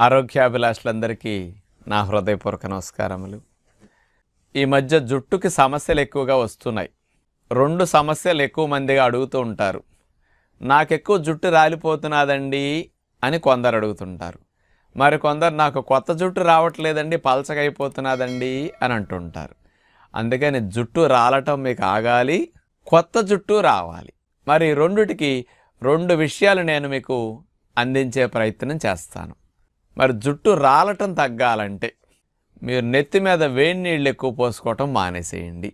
ఆరోగ్యాభిలాషులందరికీ నా హృదయపూర్వక నమస్కారములు. ఈ మధ్య జుట్టుకి సమస్యలు ఎక్కువగా వస్తున్నాయి. రెండు సమస్యలు ఎక్కువ మందిగా అడుగుతూ ఉంటారు. నాకు ఎక్కువ జుట్టు రాలిపోతున్నదండి అని కొందరు అడుగుతుంటారు. మరి కొందరు నాకు కొత్త జుట్టు రావట్లేదండి పలచగైపోతున్నదండి అని అంటుంటారు. అందుకని జుట్టు రాలటం మీకు ఆగాలి కొత్త జుట్టు రావాలి. మరి రెండుటికి రెండు విషయాలు నేను మీకు అందించే ప్రయత్నం చేస్తాను. మరి జుట్టు రాలటం తగ్గాలంటే మీరు నెత్తి మీద వేడి నీళ్ళు ఎక్కువ పోసుకోవటం మానేసేయండి.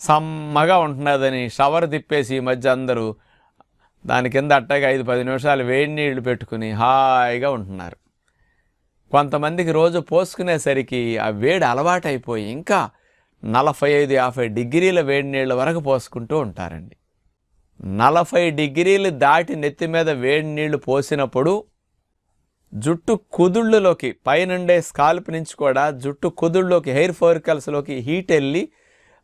సమ్మగా ఉంటున్నదని షవర్ తిప్పేసి ఈ మధ్య అందరూ దాని కింద అట్టగా ఐదు పది నిమిషాలు వేడి నీళ్ళు పెట్టుకుని హాయిగా ఉంటున్నారు. కొంతమందికి రోజు పోసుకునేసరికి ఆ వేడి అలవాటైపోయి ఇంకా నలభై ఐదు యాభై డిగ్రీల వేడి నీళ్ళ వరకు పోసుకుంటూ ఉంటారండి. నలభై డిగ్రీలు దాటి నెత్తి మీద వేడి నీళ్ళు పోసినప్పుడు జుట్టు కుదుళ్ళలోకి పైనుండే స్కాల్ప్ నుంచి కూడా జుట్టు కుదుళ్ళలోకి హెయిర్ ఫోరికల్స్లోకి హీట్ వెళ్ళి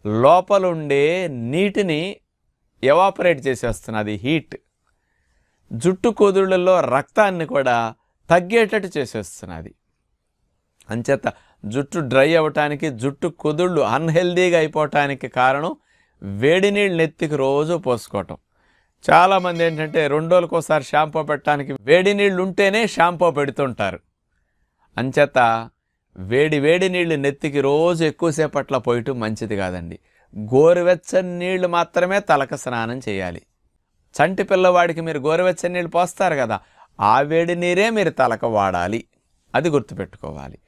లోపలుండే నీటిని ఎవాపరేట్ చేసేస్తున్నది హీట్. జుట్టు కుదుళ్ళలో రక్తాన్ని కూడా తగ్గేటట్టు చేసేస్తున్నది. అంచేత జుట్టు డ్రై అవ్వటానికి జుట్టు కుదుళ్ళు అన్హెల్దీగా అయిపోవటానికి కారణం వేడి నీళ్ళు నెత్తికి రోజు పోసుకోవటం. చాలామంది ఏంటంటే రెండు రోజులకోసారి షాంపూ పెట్టడానికి వేడి నీళ్ళు ఉంటేనే షాంపూ పెడుతుంటారు. అంచేత వేడి వేడి నీళ్ళు నెత్తికి రోజు ఎక్కువసేపట్ల పోయటం మంచిది కాదండి. గోరువెచ్చని నీళ్ళు మాత్రమే తలక స్నానం చేయాలి. చంటి పిల్లవాడికి మీరు గోరువెచ్చని నీళ్ళు పోస్తారు కదా ఆ వేడి నీరే మీరు తలక వాడాలి. అది గుర్తుపెట్టుకోవాలి.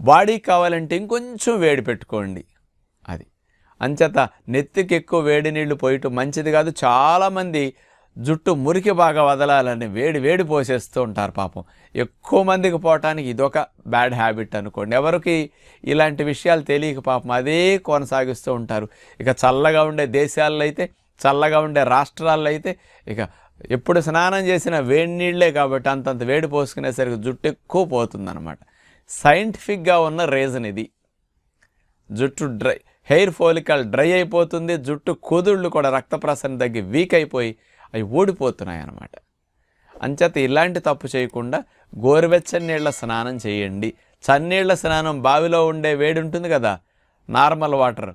బాడీకి కావాలంటే ఇంకొంచెం వేడి పెట్టుకోండి. అది. అంచేత నెత్తికి ఎక్కువ వేడి నీళ్ళు పోయటం మంచిది కాదు. చాలామంది జుట్టు మురికి బాగా వదలాలని వేడి వేడి పోసేస్తూ ఉంటారు పాపం. ఎక్కువ మందికి పోవటానికి ఇదొక బ్యాడ్ హ్యాబిట్ అనుకోండి. ఎవరికి ఇలాంటి విషయాలు తెలియక పాపం అదే కొనసాగిస్తూ ఉంటారు. ఇక చల్లగా ఉండే దేశాల్లో అయితే చల్లగా ఉండే రాష్ట్రాల్లో అయితే ఇక ఎప్పుడు స్నానం చేసినా వేడి నీళ్ళే కాబట్టి అంతంత వేడి పోసుకునేసరికి జుట్టు ఎక్కువ పోతుందన్నమాట. సైంటిఫిక్గా ఉన్న రీజన్ ఇది. జుట్టు డ్రై హెయిర్ ఫోలికల్ డ్రై అయిపోతుంది జుట్టు కుదుళ్ళు కూడా రక్త ప్రసరణ తగ్గి వీక్ అయిపోయి అవి ఊడిపోతున్నాయి అన్నమాట అంచేత ఇలాంటి తప్పు చేయకుండా గోరువెచ్చని నీళ్ళ స్నానం చేయండి. చన్నీళ్ళ స్నానం బావిలో ఉండే వేడి ఉంటుంది కదా నార్మల్ వాటర్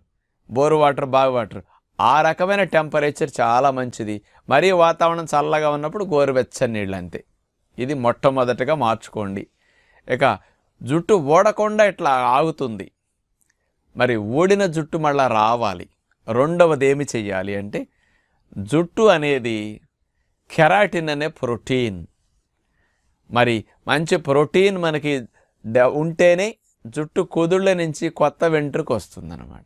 బోరు వాటర్ బావి వాటర్ ఆ రకమైన టెంపరేచర్ చాలా మంచిది. మరీ వాతావరణం చల్లగా ఉన్నప్పుడు గోరువెచ్చని నీళ్ళు అంతే. ఇది మొట్టమొదటిగా మార్చుకోండి. ఇక జుట్టు ఓడకుండా ఇట్లా ఆగుతుంది. మరి ఊడిన జుట్టు మళ్ళా రావాలి. రెండవది ఏమి చెయ్యాలి అంటే జుట్టు అనేది కెరాటిన్ అనే ప్రోటీన్. మరి మంచి ప్రోటీన్ మనకి ఉంటేనే జుట్టు కుదుళ్ళ నుంచి కొత్త వెంట్రుకు వస్తుందన్నమాట.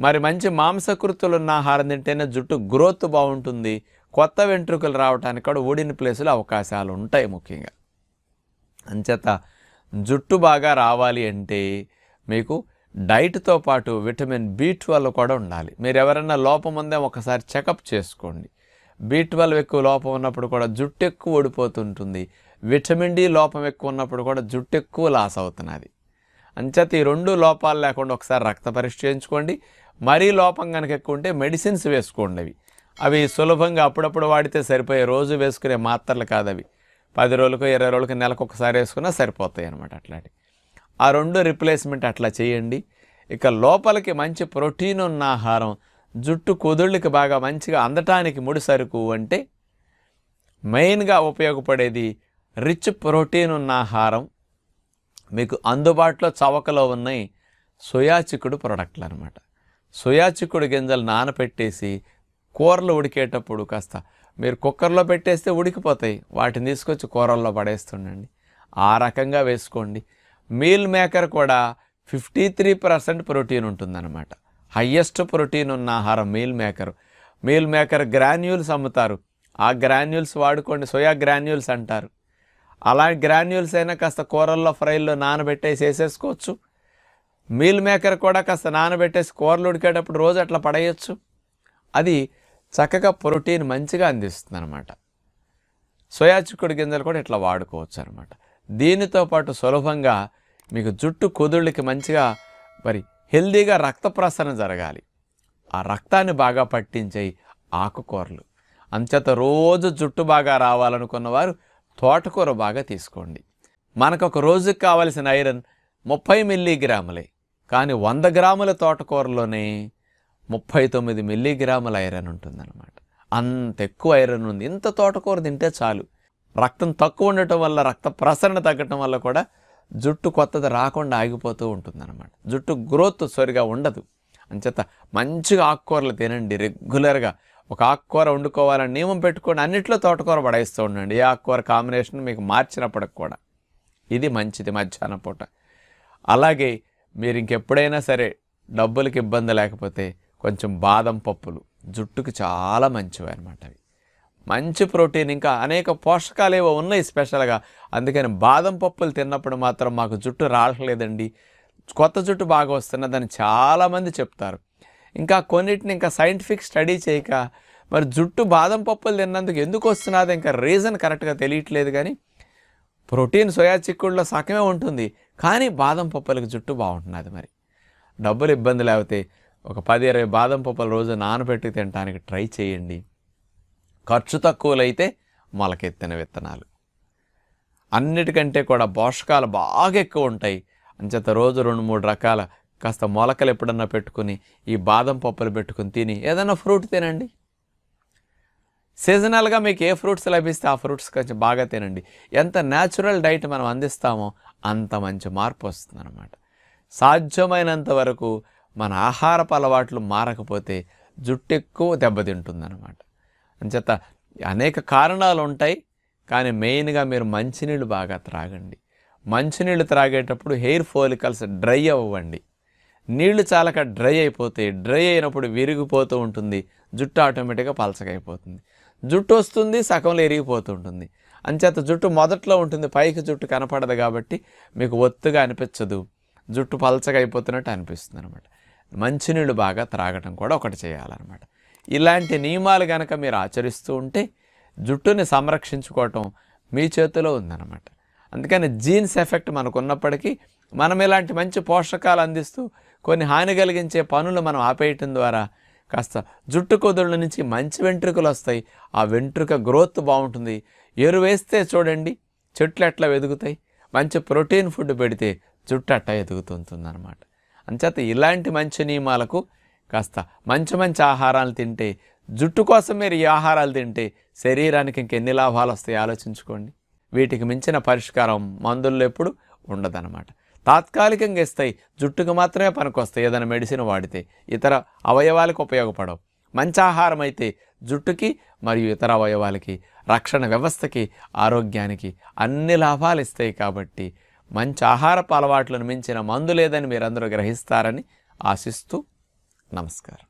మరి మంచి మాంసకృతులు ఉన్న ఆహారం తింటేనే జుట్టు గ్రోత్ బాగుంటుంది. కొత్త వెంట్రుకలు రావడానికి కూడా ఊడిన ప్లేసులు అవకాశాలు ఉంటాయి ముఖ్యంగా. అంచేత జుట్టు బాగా రావాలి అంటే మీకు డైట్తో పాటు విటమిన్ బి ట్వెల్వ్ కూడా ఉండాలి. మీరు ఎవరైనా లోపం ఉందే ఒకసారి చెకప్ చేసుకోండి. బి ట్వెల్వ్ ఎక్కువ లోపం ఉన్నప్పుడు కూడా జుట్టు ఎక్కువ ఓడిపోతుంటుంది విటమిన్ డి లోపం ఎక్కువ ఉన్నప్పుడు కూడా జుట్టు ఎక్కువ లాస్ అవుతున్నది. అంచేత ఈ రెండు లోపాలు లేకుండా ఒకసారి రక్త పరీక్ష చేయించుకోండి. మరీ లోపం కనుక ఎక్కువ ఉంటే మెడిసిన్స్ వేసుకోండి అవి. అవి సులభంగా అప్పుడప్పుడు వాడితే సరిపోయే రోజు వేసుకునే మాత్రలు కాదవి. పది రోజులకు ఇరవై రోజులకు నెలకు ఒకసారి వేసుకున్నా సరిపోతాయి అనమాట అట్లాంటివి. ఆ రెండు రిప్లేస్మెంట్ అట్లా చేయండి. ఇక లోపలికి మంచి ప్రోటీన్ ఉన్న ఆహారం జుట్టు కుదుళ్ళకి బాగా మంచిగా అందటానికి ముడి సరుకు అంటే మెయిన్గా ఉపయోగపడేది రిచ్ ప్రోటీన్ ఉన్న ఆహారం. మీకు అందుబాటులో చవకలో ఉన్నాయి సోయా చిక్కుడు అనమాట సోయా చిక్కుడు గింజలు నానపెట్టేసి కూరలు ఉడికేటప్పుడు కాస్త మీరు కుక్కర్లో పెట్టేస్తే ఉడికిపోతాయి. వాటిని తీసుకొచ్చి కూరల్లో పడేస్తుండండి. ఆ రకంగా వేసుకోండి. మీల్ మేకర్ కూడా ఫిఫ్టీ త్రీ పర్సెంట్ ప్రోటీన్ ఉంటుందన్నమాట. హయ్యెస్ట్ ప్రోటీన్ ఉన్న ఆహారం meal maker. Meal maker granules అమ్ముతారు. ఆ గ్రాన్యూల్స్ వాడుకోండి సోయా గ్రాన్యూల్స్ అంటారు. అలాంటి గ్రాన్యూల్స్ అయినా కాస్త కూరల్లో ఫ్రైల్లో నానబెట్టేసి వేసేసుకోవచ్చు. మీల్ మేకర్ కూడా కాస్త నానబెట్టేసి కూరలు ఉడికేటప్పుడు రోజు అట్లా పడేయచ్చు. అది చక్కగా ప్రోటీన్ మంచిగా అందిస్తుంది అనమాట సోయా చిక్కుడు గింజలు కూడా ఇట్లా వాడుకోవచ్చు అనమాట దీనితో పాటు సులభంగా మీకు జుట్టు కుదుళ్ళకి మంచిగా మరి హెల్దీగా రక్త ప్రసరణ జరగాలి. ఆ రక్తాన్ని బాగా పట్టించే ఆకుకూరలు. అంచేత రోజు జుట్టు బాగా రావాలనుకున్న వారు తోటకూర బాగా తీసుకోండి. మనకు ఒక రోజుకి కావలసిన ఐరన్ ముప్పై మిల్లీగ్రాములే. కానీ వంద గ్రాముల తోటకూరలోనే ముప్పై తొమ్మిది మిల్లీగ్రాముల ఐరన్ ఉంటుందన్నమాట. అంత ఎక్కువ ఐరన్ ఉంది. ఇంత తోటకూర తింటే చాలు. రక్తం తక్కువ ఉండటం వల్ల రక్త ప్రసరణ తగ్గటం వల్ల కూడా జుట్టు కొత్తది రాకుండా ఆగిపోతూ ఉంటుందన్నమాట. జుట్టు గ్రోత్ సరిగా ఉండదు. అంచేత మంచిగా ఆకుకూరలు తినండి రెగ్యులర్గా ఒక ఆకుకూర వండుకోవాలని నియమం పెట్టుకోండి అన్నిట్లో తోటకూర పడేస్తూ ఉండండి. ఏ ఆకుకూర కాంబినేషన్ మీకు మార్చినప్పటికి కూడా. ఇది మంచిది మధ్యాహ్నం పూట. అలాగే మీరు ఇంకెప్పుడైనా సరే డబ్బులకి ఇబ్బంది లేకపోతే కొంచెం బాదం పప్పులు జుట్టుకి చాలా మంచివి అనమాట అవి. మంచి ప్రోటీన్ ఇంకా అనేక పోషకాలు ఏవో ఉన్నాయి స్పెషల్గా. అందుకని బాదం పప్పులు తిన్నప్పుడు మాత్రం మాకు జుట్టు రావట్లేదండి. కొత్త జుట్టు బాగా వస్తున్నదని చాలామంది చెప్తారు. ఇంకా కొన్నిటిని ఇంకా సైంటిఫిక్ స్టడీ చేయక మరి జుట్టు బాదం పప్పులు తిన్నందుకు ఎందుకు వస్తున్నది ఇంకా రీజన్ కరెక్ట్గా తెలియట్లేదు కానీ ప్రోటీన్ సోయా చిక్కుడులో సగమే ఉంటుంది. కానీ బాదం పప్పులకు జుట్టు బాగుంటున్నది మరి. డబ్బులు ఇబ్బంది లేకపోతే ఒక పది ఇరవై బాదం పప్పులు రోజు నానబెట్టి తినడానికి ట్రై చేయండి. ఖర్చు తక్కువలైతే మొలకెత్తిన విత్తనాలు. అన్నిటికంటే కూడా పోషకాలు బాగా ఎక్కువ ఉంటాయి. అంచేత రోజు రెండు మూడు రకాల కాస్త మొలకలు ఎప్పుడన్నా పెట్టుకుని ఈ బాదం పప్పులు పెట్టుకుని తిని ఏదైనా ఫ్రూట్ తినండి. సీజనల్గా మీకు ఏ ఫ్రూట్స్ లభిస్తే ఆ ఫ్రూట్స్ కొంచెం బాగా తినండి. ఎంత న్యాచురల్ డైట్ మనం అందిస్తామో అంత మంచి మార్పు వస్తుందన్నమాట. సాధ్యమైనంత వరకు మన ఆహారపు అలవాట్లు మారకపోతే జుట్టు ఎక్కువ దెబ్బతింటుందన్నమాట. అంచేత అనేక కారణాలు ఉంటాయి కానీ మెయిన్గా మీరు మంచినీళ్ళు బాగా త్రాగండి. మంచినీళ్ళు త్రాగేటప్పుడు హెయిర్ ఫోలికల్స్ డ్రై అవ్వండి. నీళ్ళు చాలక డ్రై అయిపోతే డ్రై అయినప్పుడు విరిగిపోతూ ఉంటుంది జుట్టు ఆటోమేటిక్గా పలచగైపోతుంది జుట్టు వస్తుంది సగంలో ఎరిగిపోతూ ఉంటుంది. అంచేత జుట్టు మొదట్లో ఉంటుంది పైకి జుట్టు కనపడదు కాబట్టి మీకు ఒత్తుగా అనిపించదు. జుట్టు పలచగా అయిపోతున్నట్టు అనిపిస్తుంది అనమాట మంచినీళ్ళు బాగా త్రాగటం కూడా ఒకటి చేయాలన్నమాట. ఇలాంటి నియమాలు కనుక మీరు ఆచరిస్తూ ఉంటే జుట్టుని సంరక్షించుకోవటం మీ చేతిలో ఉందన్నమాట. అందుకని జీన్స్ ఎఫెక్ట్ మనకు ఉన్నప్పటికీ మనం ఇలాంటి మంచి పోషకాలు అందిస్తూ కొన్ని హాని కలిగించే పనులు మనం ఆపేయటం ద్వారా కాస్త జుట్టు కుదుళ్ళ నుంచి మంచి వెంట్రుకలు వస్తాయి. ఆ వెంట్రుక గ్రోత్ బాగుంటుంది. ఎరువేస్తే చూడండి చెట్లు ఎట్లా ఎదుగుతాయి మంచి ప్రోటీన్ ఫుడ్ పెడితే జుట్టు అట్ట ఎదుగుతుంటుందనమాట అంచేత ఇలాంటి మంచి నియమాలకు కాస్త మంచి మంచి ఆహారాలు తింటే జుట్టు కోసం మీరు ఈ ఆహారాలు తింటే శరీరానికి ఇంకెన్ని లాభాలు వస్తాయి ఆలోచించుకోండి. వీటికి మించిన పరిష్కారం మందుల్లో ఎప్పుడు ఉండదన్నమాట. తాత్కాలికంగా ఇస్తాయి జుట్టుకు మాత్రమే పనికొస్తాయి ఏదైనా మెడిసిన్ వాడితే. ఇతర అవయవాలకు ఉపయోగపడవు. మంచి ఆహారం అయితే జుట్టుకి మరియు ఇతర అవయవాలకి రక్షణ వ్యవస్థకి ఆరోగ్యానికి అన్ని లాభాలు ఇస్తాయి కాబట్టి మంచి ఆహారపు అలవాట్లను మించిన మందు లేదని మీరందరూ గ్రహిస్తారని ఆశిస్తూ नमस्कार